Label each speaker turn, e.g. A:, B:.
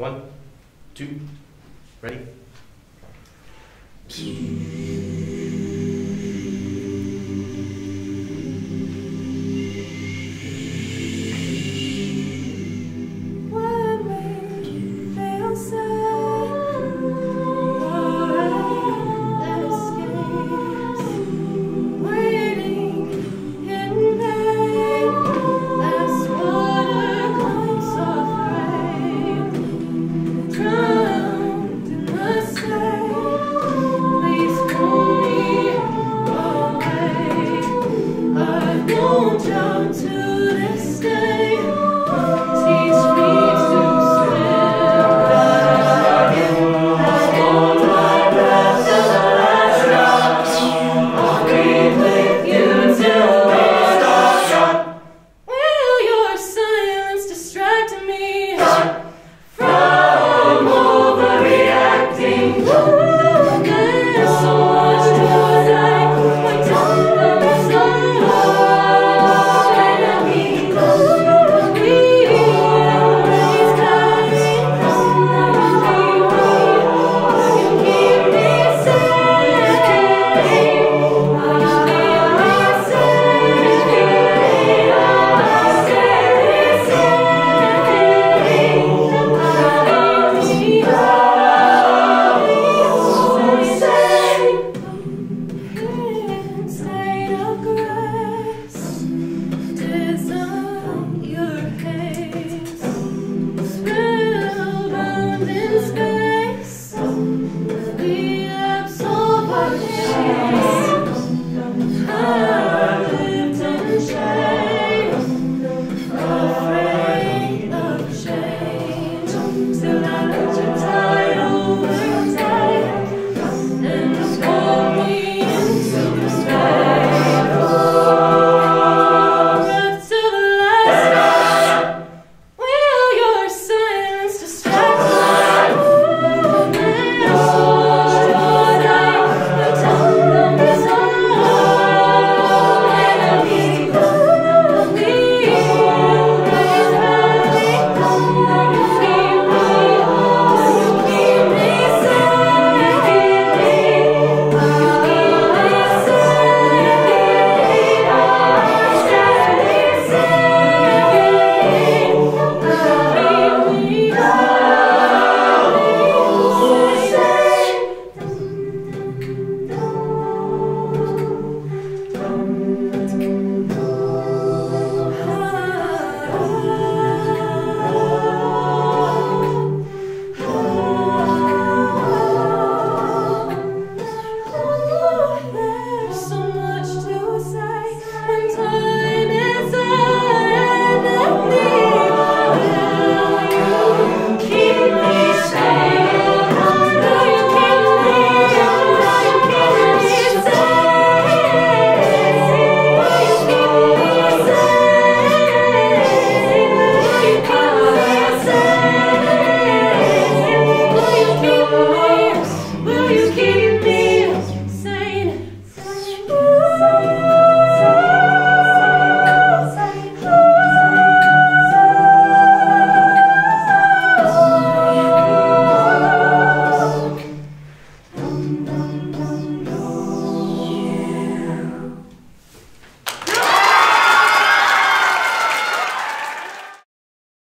A: One, two, ready?